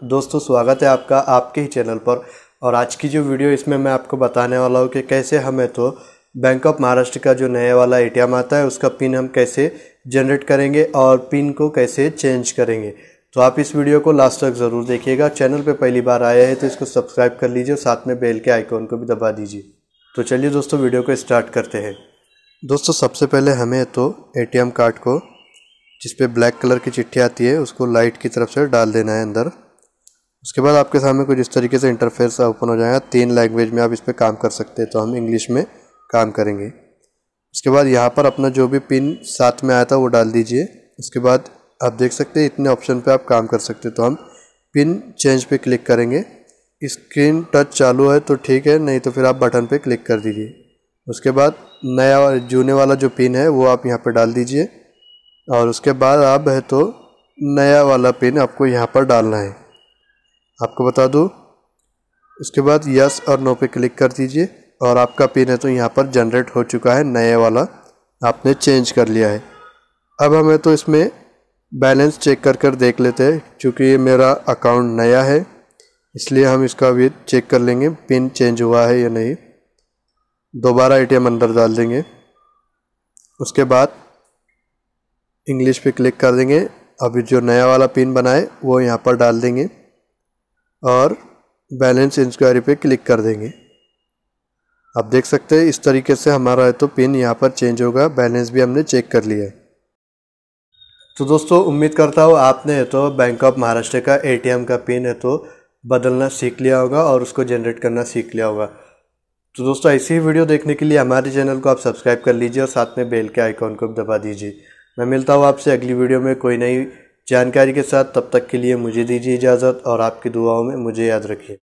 दोस्तों, स्वागत है आपका आपके ही चैनल पर। और आज की जो वीडियो, इसमें मैं आपको बताने वाला हूँ कि कैसे हमें तो बैंक ऑफ़ महाराष्ट्र का जो नया वाला एटीएम आता है, उसका पिन हम कैसे जनरेट करेंगे और पिन को कैसे चेंज करेंगे। तो आप इस वीडियो को लास्ट तक ज़रूर देखिएगा। चैनल पर पहली बार आया है तो इसको सब्सक्राइब कर लीजिए और साथ में बेल के आइकॉन को भी दबा दीजिए। तो चलिए दोस्तों, वीडियो को स्टार्ट करते हैं। दोस्तों, सबसे पहले हमें तो एटीएम कार्ड को जिस पे ब्लैक कलर की चिट्ठी आती है, उसको लाइट की तरफ़ से डाल देना है अंदर। उसके बाद आपके सामने कुछ इस तरीके से इंटरफेस ओपन हो जाएगा। तीन लैंग्वेज में आप इस पर काम कर सकते हैं तो हम इंग्लिश में काम करेंगे। उसके बाद यहाँ पर अपना जो भी पिन साथ में आया था, वो डाल दीजिए। उसके बाद आप देख सकते हैं, इतने ऑप्शन पे आप काम कर सकते हैं। तो हम पिन चेंज पे क्लिक करेंगे। स्क्रीन टच चालू है तो ठीक है, नहीं तो फिर आप बटन पे क्लिक कर दीजिए। उसके बाद नया जूने वाला जो पिन है, वो आप यहाँ पर डाल दीजिए। और उसके बाद आप है तो नया वाला पिन आपको यहाँ पर डालना है। आपको बता दूँ उसके बाद यस और नो पे क्लिक कर दीजिए और आपका पिन है तो यहाँ पर जनरेट हो चुका है नए वाला। आपने चेंज कर लिया है। अब हमें तो इसमें बैलेंस चेक कर कर देख लेते हैं, क्योंकि ये मेरा अकाउंट नया है, इसलिए हम इसका भी चेक कर लेंगे पिन चेंज हुआ है या नहीं। दोबारा एटीएम अंदर डाल देंगे। उसके बाद इंग्लिश पे क्लिक कर देंगे। अभी जो नया वाला पिन बनाए वो यहाँ पर डाल देंगे। और बैलेंस इंक्वायरी पे क्लिक कर देंगे। आप देख सकते हैं, इस तरीके से हमारा तो पिन यहाँ पर चेंज होगा, बैलेंस भी हमने चेक कर लिया है। तो दोस्तों, उम्मीद करता हूँ आपने तो बैंक ऑफ़ महाराष्ट्र का एटीएम का पिन है तो बदलना सीख लिया होगा और उसको जनरेट करना सीख लिया होगा। तो दोस्तों, ऐसी ही वीडियो देखने के लिए हमारे चैनल को आप सब्सक्राइब कर लीजिए और साथ में बेल के आइकॉन को दबा दीजिए। मैं मिलता हूँ आपसे अगली वीडियो में कोई नई जानकारी के साथ तब तक के लिए मुझे दीजिए इजाज़त और आपकी दुआओं में मुझे याद रखिए।